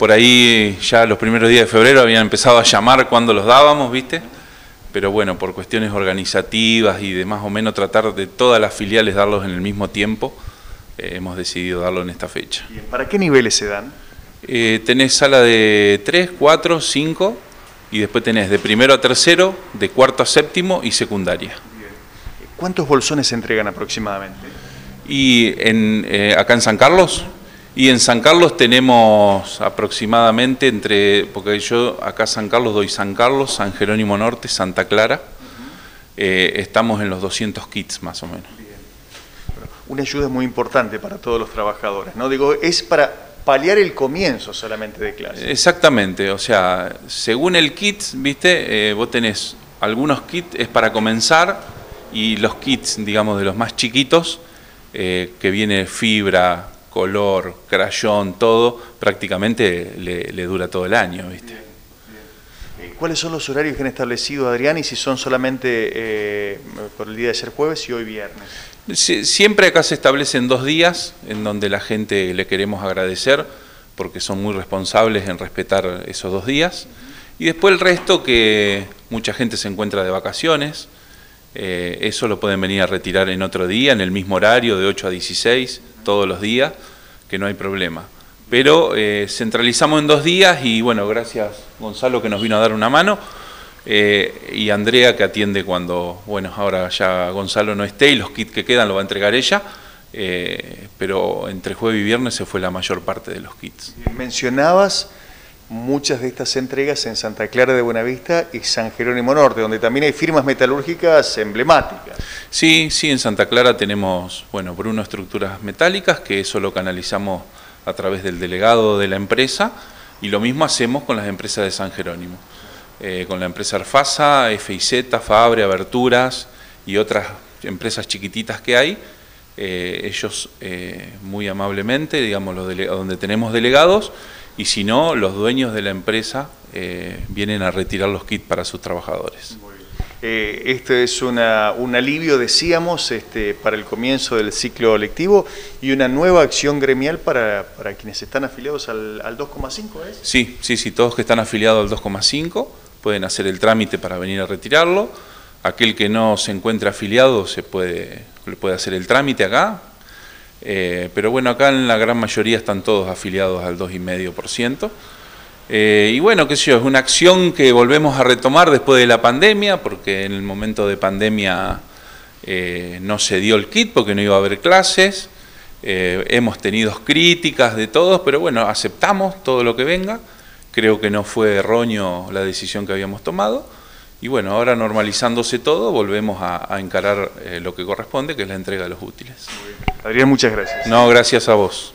por ahí ya los primeros días de febrero habían empezado a llamar cuando los dábamos, ¿viste? Pero bueno, por cuestiones organizativas y de más o menos tratar de todas las filiales darlos en el mismo tiempo, eh, hemos decidido darlo en esta fecha. ¿Para qué niveles se dan? Eh, tenés sala de 3, 4, 5 y después tenés de primero a tercero, de cuarto a séptimo y secundaria. ¿Cuántos bolsones se entregan aproximadamente? Y en, eh, acá en San Carlos, y en San Carlos tenemos aproximadamente entre, porque yo acá San Carlos doy San Carlos, San Jerónimo Norte, Santa Clara, eh, estamos en los 200 kits más o menos. Una ayuda muy importante para todos los trabajadores, ¿no? Digo, es para paliar el comienzo solamente de clase. Exactamente, o sea, según el kit, viste, eh, vos tenés algunos kits es para comenzar y los kits, digamos, de los más chiquitos, eh, que viene fibra, color, crayón, todo, prácticamente le, dura todo el año, viste. Eh, ¿Cuáles son los horarios que han establecido, Adrián, y si son solamente por el día de ser jueves y hoy viernes? Siempre acá se establecen dos días en donde la gente le queremos agradecer porque son muy responsables en respetar esos dos días. Y después el resto que mucha gente se encuentra de vacaciones, eh, eso lo pueden venir a retirar en otro día, en el mismo horario, de 8 a 16, todos los días, que no hay problema. Pero eh, centralizamos en dos días y bueno, gracias Gonzalo que nos vino a dar una mano. Eh, y Andrea que atiende cuando, bueno, ahora ya Gonzalo no esté y los kits que quedan lo va a entregar ella, eh, pero entre jueves y viernes se fue la mayor parte de los kits. Mencionabas muchas de estas entregas en Santa Clara de Buenavista y San Jerónimo Norte, donde también hay firmas metalúrgicas emblemáticas. Sí, sí, en Santa Clara tenemos, bueno, por uno estructuras metálicas, que eso lo canalizamos a través del delegado de la empresa, y lo mismo hacemos con las empresas de San Jerónimo. Eh, con la empresa Arfasa, FIZ, Fabre, Aberturas y otras empresas chiquititas que hay. Eh, ellos eh, muy amablemente, digamos, los donde tenemos delegados, y si no, los dueños de la empresa vienen a retirar los kits para sus trabajadores. Esto es un alivio, decíamos, este, para el comienzo del ciclo lectivo y una nueva acción gremial para, quienes están afiliados al, al 2,5, ¿es? Sí, sí, sí, todos que están afiliados al 2,5 pueden hacer el trámite para venir a retirarlo. Aquel que no se encuentra afiliado se puede, puede hacer el trámite acá. Eh, pero bueno, acá en la gran mayoría están todos afiliados al 2,5%. Eh, y bueno, qué sé yo, es una acción que volvemos a retomar después de la pandemia, porque en el momento de pandemia eh, no se dio el kit porque no iba a haber clases. hemos tenido críticas de todos, pero bueno, aceptamos todo lo que venga. Creo que no fue erróneo la decisión que habíamos tomado. Y bueno, ahora normalizándose todo, volvemos a, encarar eh, lo que corresponde, que es la entrega de los útiles. Adrián, muchas gracias. No, gracias a vos.